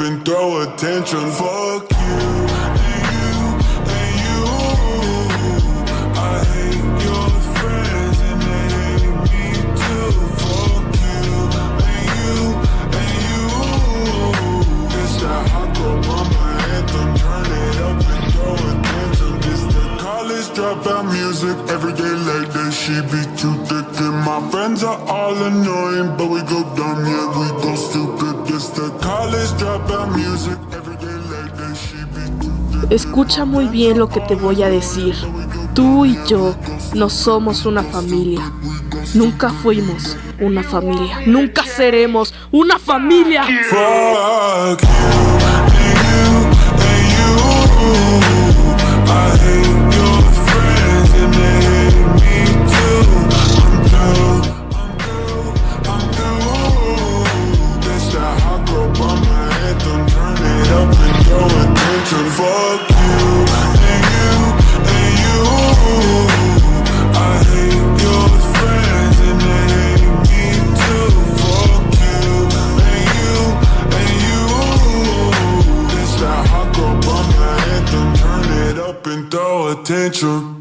up and throw attention. Fuck you and you and you. I hate your friends and they hate me too. Fuck you and you and you. It's that hot girl bummer anthem. Turn it up and throw attention. This the college dropout music. Every day like that, she be too thick. And my friends are all annoying, but we go dumb, yeah, we go stupid. Escucha muy bien lo que te voy a decir. Tú y yo no somos una familia. Nunca fuimos una familia. Nunca seremos una familia. Fuck you Fuck you and you and you. I hate your friends and they hate me too. Fuck you and you and you. This that hot girl bummer anthem. Turn it up and throw attention.